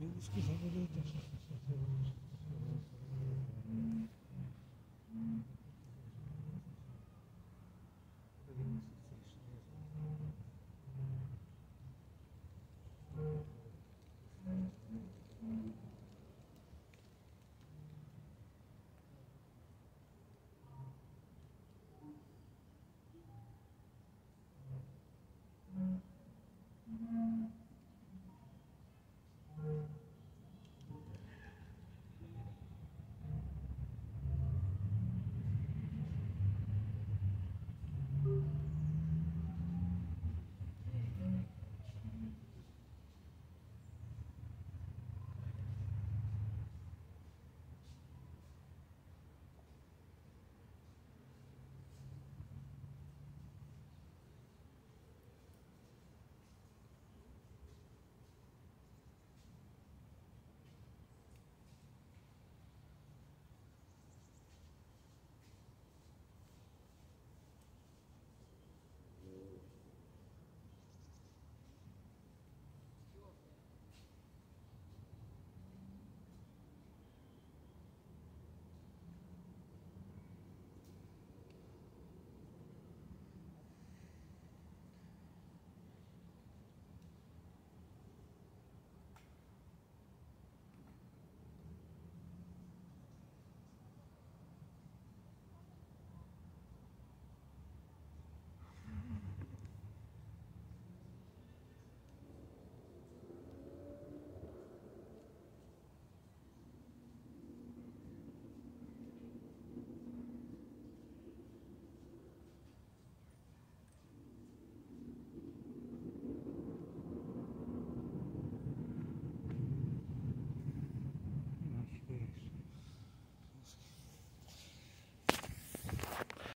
Eles quiseram